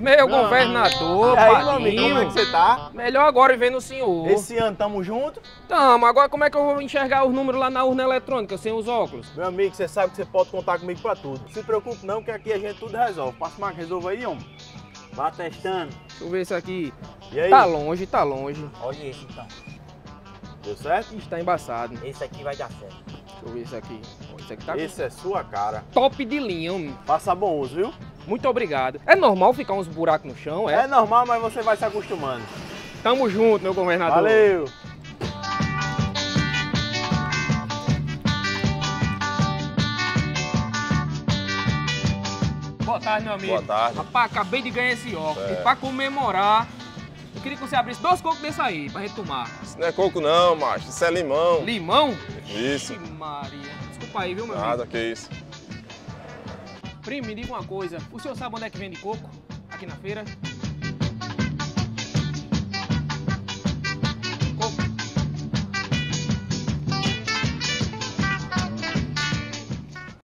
Meu governador, amigo, padrinho. como é que você tá? Melhor agora vendo o senhor. Esse ano tamo junto? Tamo, agora como é que eu vou enxergar os números lá na urna eletrônica sem os óculos? Meu amigo, você sabe que você pode contar comigo pra tudo. Não se preocupe não, que aqui a gente tudo resolve. Passa uma resolva aí, homem. Vá testando. Deixa eu ver isso aqui. E aí? Tá longe, tá longe. Olha esse então. Deu certo? Ixi, tá embaçado. Esse aqui vai dar certo. Deixa eu ver isso aqui. Isso aqui tá Esse é sua cara. top de linha, homem. Faça bom uso, viu? Muito obrigado. É normal ficar uns buracos no chão, é? É normal, mas você vai se acostumando. Tamo junto, meu governador. Valeu! Boa tarde, meu amigo. Boa tarde. Rapaz, acabei de ganhar esse óculos. É. E pra comemorar, eu queria que você abrisse dois cocos desse aí, pra gente tomar. Isso não é coco não, macho. Isso é limão. Limão? Isso. Ixi, Maria. Desculpa aí, viu, meu Nada, amigo? que isso. Primo, me diga uma coisa. O senhor sabe onde é que vende coco? Aqui na feira?